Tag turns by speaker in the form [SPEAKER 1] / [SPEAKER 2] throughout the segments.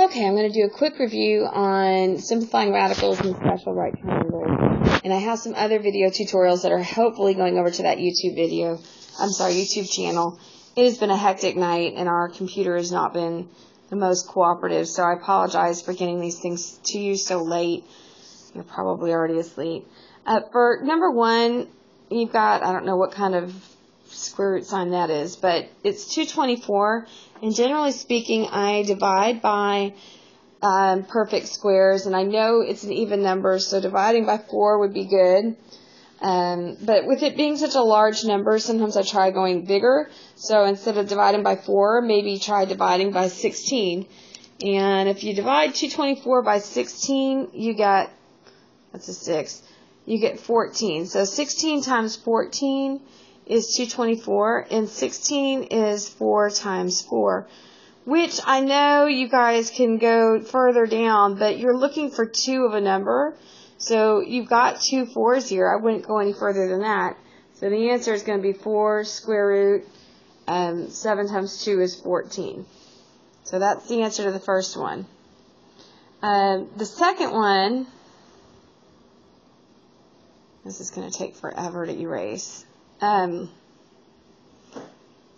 [SPEAKER 1] Okay, I'm going to do a quick review on simplifying radicals and special right triangles. And I have some other video tutorials that are hopefully going over to that YouTube video, I'm sorry, YouTube channel. It has been a hectic night and our computer has not been the most cooperative, so I apologize for getting these things to you so late. You're probably already asleep. Uh, for number one, you've got, I don't know what kind of square root sign that is, but it's 224. And generally speaking, I divide by um, perfect squares, and I know it's an even number, so dividing by 4 would be good. Um, but with it being such a large number, sometimes I try going bigger. So instead of dividing by 4, maybe try dividing by 16. And if you divide 224 by 16, you get, that's a 6, you get 14. So 16 times 14 is 224, and 16 is 4 times 4, which I know you guys can go further down, but you're looking for 2 of a number. So you've got two fours here. I wouldn't go any further than that. So the answer is going to be 4 square root um, 7 times 2 is 14. So that's the answer to the first one. Um, the second one, this is going to take forever to erase. Um,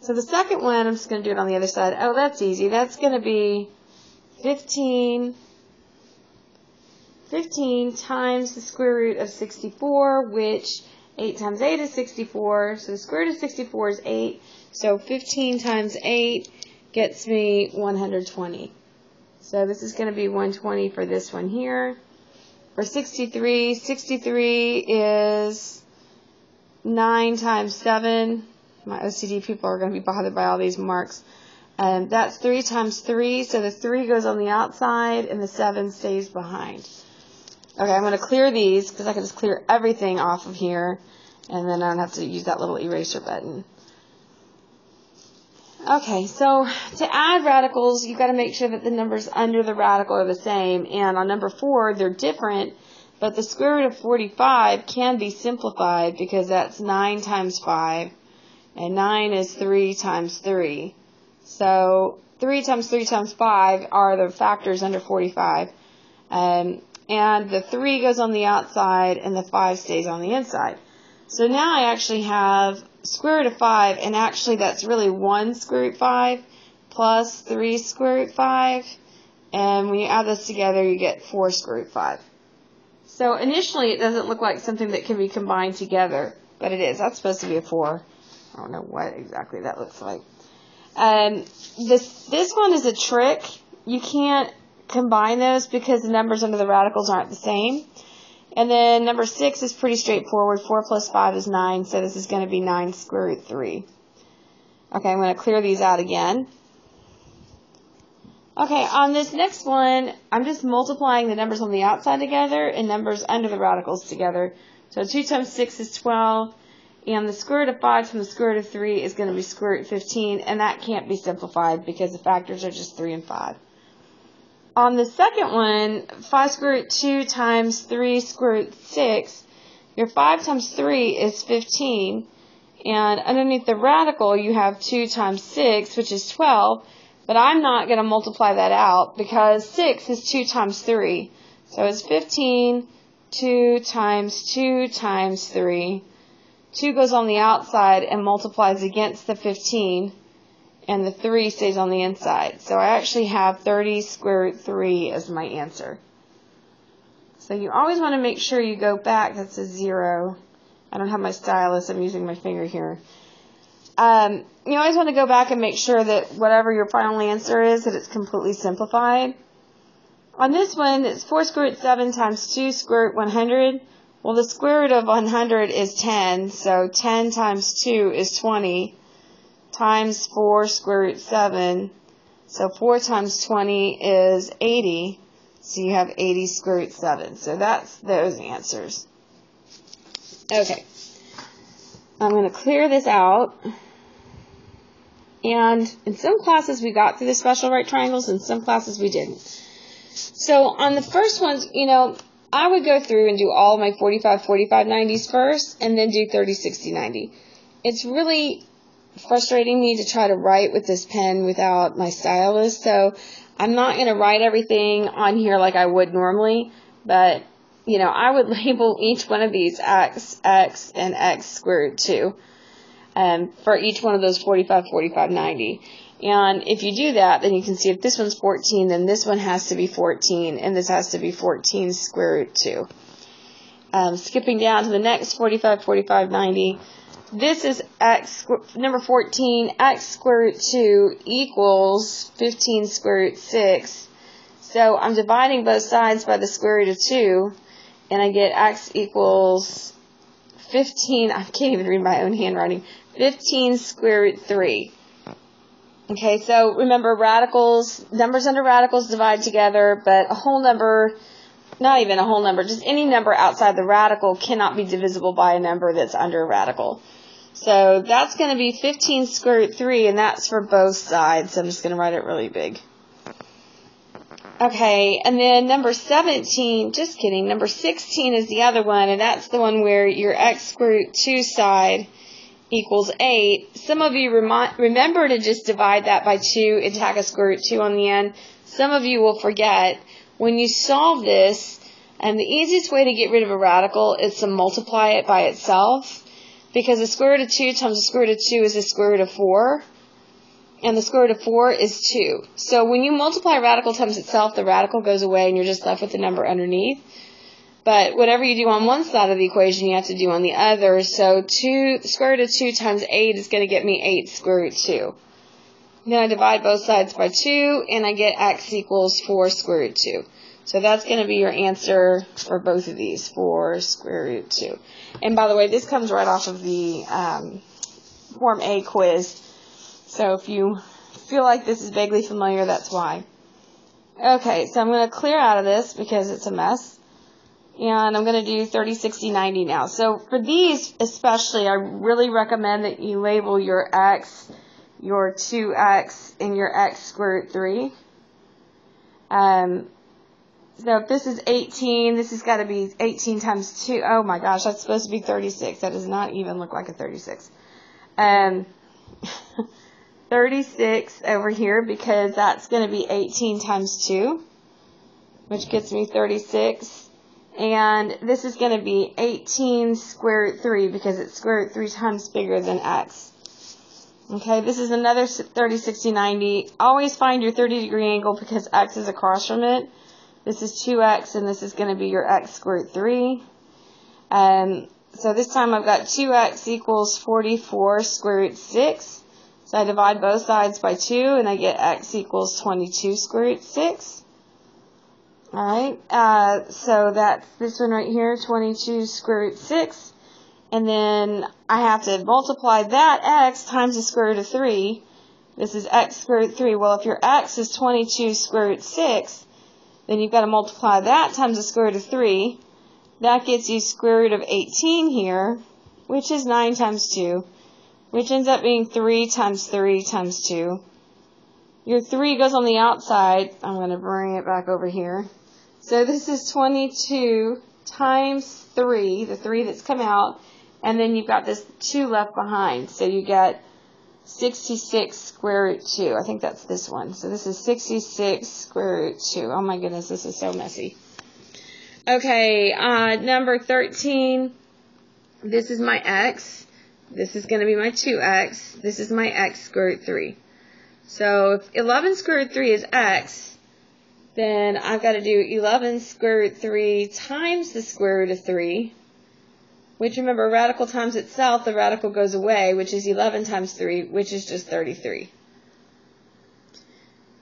[SPEAKER 1] so the second one, I'm just going to do it on the other side. Oh, that's easy. That's going to be 15, 15 times the square root of 64, which 8 times 8 is 64. So the square root of 64 is 8. So 15 times 8 gets me 120. So this is going to be 120 for this one here. For 63, 63 is 9 times 7. My OCD people are going to be bothered by all these marks. And that's 3 times 3, so the 3 goes on the outside and the 7 stays behind. Okay, I'm going to clear these because I can just clear everything off of here and then I don't have to use that little eraser button. Okay, so to add radicals, you've got to make sure that the numbers under the radical are the same. And on number 4, they're different but the square root of 45 can be simplified because that's 9 times 5. And 9 is 3 times 3. So 3 times 3 times 5 are the factors under 45. Um, and the 3 goes on the outside and the 5 stays on the inside. So now I actually have square root of 5, and actually that's really 1 square root 5 plus 3 square root 5. And when you add this together, you get 4 square root 5. So initially it doesn't look like something that can be combined together, but it is. That's supposed to be a 4. I don't know what exactly that looks like. Um, this, this one is a trick. You can't combine those because the numbers under the radicals aren't the same. And then number 6 is pretty straightforward. 4 plus 5 is 9, so this is going to be 9 square root 3. Okay, I'm going to clear these out again. Okay, on this next one, I'm just multiplying the numbers on the outside together and numbers under the radicals together. So 2 times 6 is 12, and the square root of 5 times the square root of 3 is going to be square root of 15, and that can't be simplified because the factors are just 3 and 5. On the second one, 5 square root 2 times 3 square root 6, your 5 times 3 is 15, and underneath the radical you have 2 times 6, which is 12, but I'm not going to multiply that out because 6 is 2 times 3. So it's 15, 2 times 2 times 3. 2 goes on the outside and multiplies against the 15, and the 3 stays on the inside. So I actually have 30 square root 3 as my answer. So you always want to make sure you go back. That's a 0. I don't have my stylus. I'm using my finger here. Um, you always want to go back and make sure that whatever your final answer is, that it's completely simplified. On this one, it's 4 square root 7 times 2 square root 100. Well, the square root of 100 is 10, so 10 times 2 is 20, times 4 square root 7. So 4 times 20 is 80, so you have 80 square root 7. So that's those answers. Okay. I'm going to clear this out. And in some classes we got through the special right triangles, in some classes we didn't. So on the first ones, you know, I would go through and do all my 45, 45, 90s first, and then do 30, 60, 90. It's really frustrating me to try to write with this pen without my stylus, so I'm not going to write everything on here like I would normally, but you know, I would label each one of these x, x, and x square root 2 um, for each one of those 45, 45, 90. And if you do that, then you can see if this one's 14, then this one has to be 14, and this has to be 14 square root 2. Um, skipping down to the next 45, 45, 90. This is x, number 14, x square root 2 equals 15 square root 6. So I'm dividing both sides by the square root of 2, and I get x equals 15, I can't even read my own handwriting, 15 square root 3. Okay, so remember radicals, numbers under radicals divide together, but a whole number, not even a whole number, just any number outside the radical cannot be divisible by a number that's under a radical. So that's going to be 15 square root 3, and that's for both sides. So I'm just going to write it really big. Okay, and then number 17, just kidding, number 16 is the other one, and that's the one where your x root 2 side equals 8. Some of you remi- remember to just divide that by 2 and tack a square root 2 on the end. Some of you will forget. When you solve this, and the easiest way to get rid of a radical is to multiply it by itself, because the square root of 2 times the square root of 2 is the square root of 4, and the square root of 4 is 2. So when you multiply radical times itself, the radical goes away and you're just left with the number underneath. But whatever you do on one side of the equation, you have to do on the other. So 2, square root of 2 times 8 is going to get me 8 square root 2. Then I divide both sides by 2, and I get x equals 4 square root 2. So that's going to be your answer for both of these, 4 square root 2. And by the way, this comes right off of the um, Form A quiz. So if you feel like this is vaguely familiar, that's why. Okay, so I'm going to clear out of this because it's a mess and I'm going to do 30, 60, 90 now. So for these especially, I really recommend that you label your x, your 2x, and your x square root 3. Um, so if this is 18, this has got to be 18 times 2. Oh my gosh, that's supposed to be 36. That does not even look like a 36. Um, 36 over here because that's going to be 18 times 2, which gets me 36 and this is going to be 18 square root 3 because it's square root 3 times bigger than x. Okay, this is another 30, 60, 90. Always find your 30 degree angle because x is across from it. This is 2x and this is going to be your x square root 3. Um, so this time I've got 2x equals 44 square root 6. So I divide both sides by 2 and I get x equals 22 square root 6. Alright, uh, so that's this one right here, 22 square root 6. And then I have to multiply that x times the square root of 3. This is x square root 3. Well, if your x is 22 square root 6, then you've got to multiply that times the square root of 3. That gets you square root of 18 here, which is 9 times 2, which ends up being 3 times 3 times 2. Your 3 goes on the outside. I'm going to bring it back over here. So this is 22 times 3, the 3 that's come out, and then you've got this 2 left behind. So you get 66 square root 2. I think that's this one. So this is 66 square root 2. Oh my goodness, this is so messy. Okay, uh, number 13. This is my x. This is going to be my 2x. This is my x square root 3. So if 11 square root 3 is x, then I've got to do 11 square root 3 times the square root of 3, which remember radical times itself, the radical goes away, which is 11 times 3, which is just 33.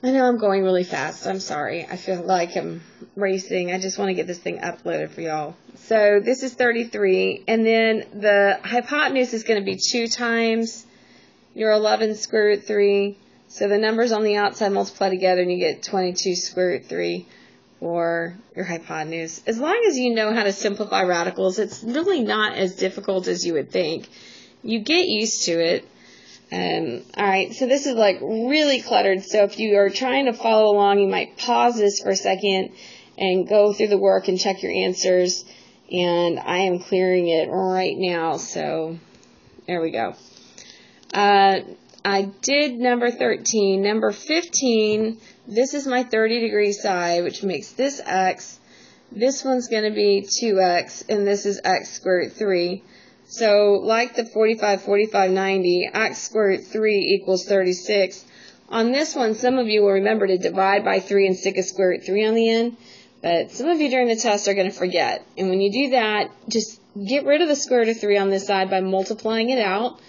[SPEAKER 1] I know I'm going really fast. I'm sorry. I feel like I'm racing. I just want to get this thing uploaded for y'all. So this is 33, and then the hypotenuse is going to be 2 times your 11 square root 3 so the numbers on the outside multiply together and you get 22 square root 3 for your hypotenuse. As long as you know how to simplify radicals, it's really not as difficult as you would think. You get used to it. Um, alright, so this is like really cluttered. So if you are trying to follow along, you might pause this for a second and go through the work and check your answers. And I am clearing it right now. So there we go. Uh, I did number 13. Number 15, this is my 30 degree side, which makes this x. This one's going to be 2x, and this is x squared root 3. So, like the 45, 45, 90, x squared 3 equals 36. On this one, some of you will remember to divide by 3 and stick a square root 3 on the end, but some of you during the test are going to forget. And when you do that, just get rid of the square root of 3 on this side by multiplying it out.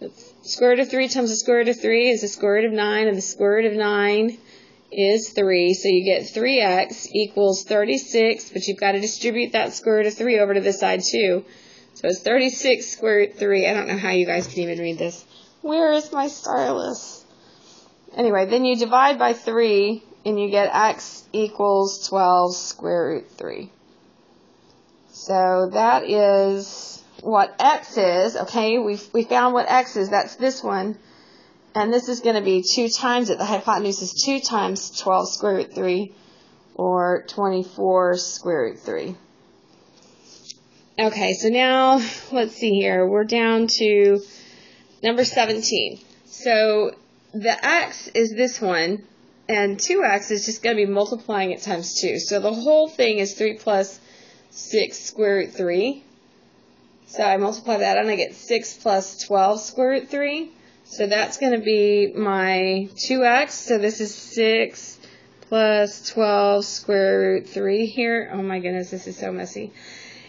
[SPEAKER 1] The square root of 3 times the square root of 3 is the square root of 9, and the square root of 9 is 3. So you get 3x equals 36, but you've got to distribute that square root of 3 over to this side too. So it's 36 square root 3. I don't know how you guys can even read this. Where is my stylus? Anyway, then you divide by 3 and you get x equals 12 square root 3. So that is what x is. Okay, we we found what x is. That's this one. And this is going to be 2 times it. The hypotenuse is 2 times 12 square root 3 or 24 square root 3. Okay, so now let's see here. We're down to number 17. So the x is this one, and 2x is just going to be multiplying it times 2. So the whole thing is 3 plus 6 square root 3. So I multiply that and I get 6 plus 12 square root 3. So that's going to be my 2x. So this is 6 plus 12 square root 3 here. Oh my goodness, this is so messy.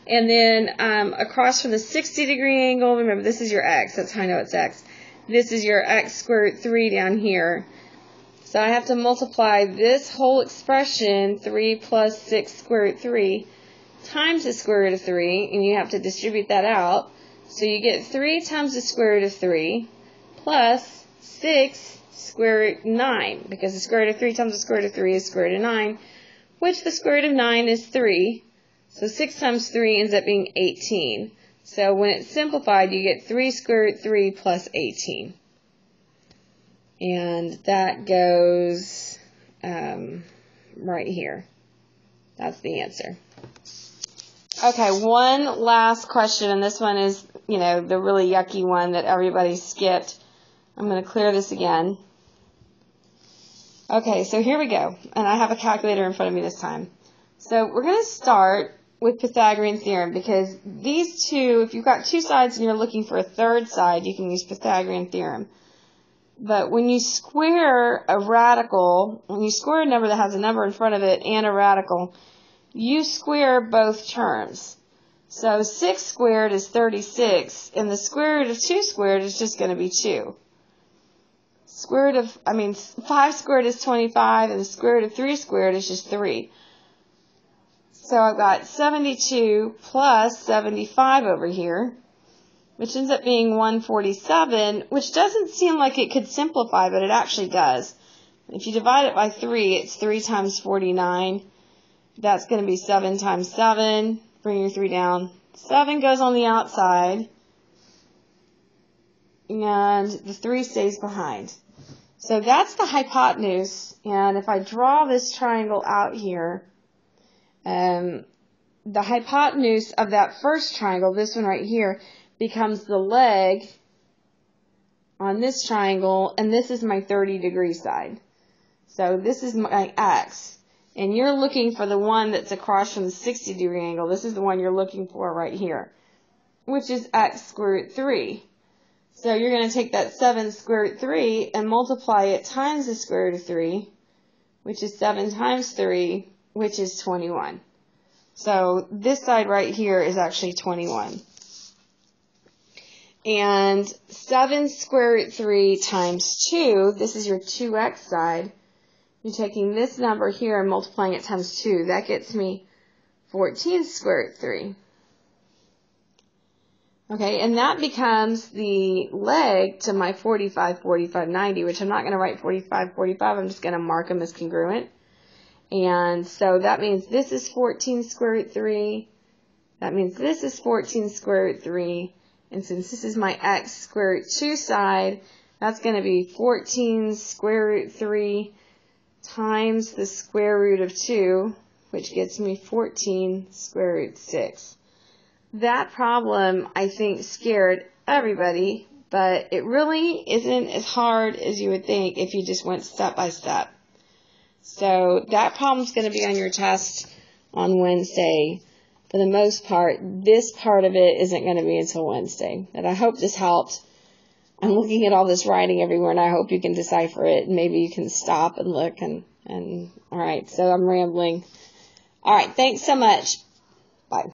[SPEAKER 1] And then um, across from the 60 degree angle, remember this is your x. That's how I know it's x this is your x squared 3 down here. So I have to multiply this whole expression, 3 plus 6 squared 3, times the square root of 3, and you have to distribute that out. So you get 3 times the square root of 3 plus 6 square root 9, because the square root of 3 times the square root of 3 is square root of 9, which the square root of 9 is 3. So 6 times 3 ends up being 18. So when it's simplified, you get 3 square root 3 plus 18. And that goes um, right here. That's the answer. Okay, one last question, and this one is, you know, the really yucky one that everybody skipped. I'm going to clear this again. Okay, so here we go. And I have a calculator in front of me this time. So we're going to start with Pythagorean theorem because these two, if you've got two sides and you're looking for a third side, you can use Pythagorean theorem. But when you square a radical, when you square a number that has a number in front of it and a radical, you square both terms. So 6 squared is 36, and the square root of 2 squared is just going to be 2. Square root of, I mean, 5 squared is 25, and the square root of 3 squared is just 3. So I've got 72 plus 75 over here, which ends up being 147, which doesn't seem like it could simplify, but it actually does. If you divide it by 3, it's 3 times 49. That's going to be 7 times 7. Bring your 3 down. 7 goes on the outside. And the 3 stays behind. So that's the hypotenuse. And if I draw this triangle out here, um, the hypotenuse of that first triangle, this one right here, becomes the leg on this triangle, and this is my 30 degree side. So this is my x. And you're looking for the one that's across from the 60 degree angle. This is the one you're looking for right here, which is x square root 3. So you're going to take that 7 square root 3 and multiply it times the square root of 3, which is 7 times 3, which is 21. So this side right here is actually 21. And 7 square root 3 times 2, this is your 2x side. You're taking this number here and multiplying it times 2. That gets me 14 square root 3. Okay, and that becomes the leg to my 45, 45, 90, which I'm not going to write 45, 45. I'm just going to mark them as congruent. And so that means this is 14 square root 3. That means this is 14 square root 3. And since this is my x square root 2 side, that's going to be 14 square root 3 times the square root of 2, which gets me 14 square root 6. That problem, I think, scared everybody, but it really isn't as hard as you would think if you just went step by step. So that problem's going to be on your test on Wednesday. For the most part, this part of it isn't going to be until Wednesday. And I hope this helped. I'm looking at all this writing everywhere and I hope you can decipher it. And maybe you can stop and look and, and, alright, so I'm rambling. Alright, thanks so much.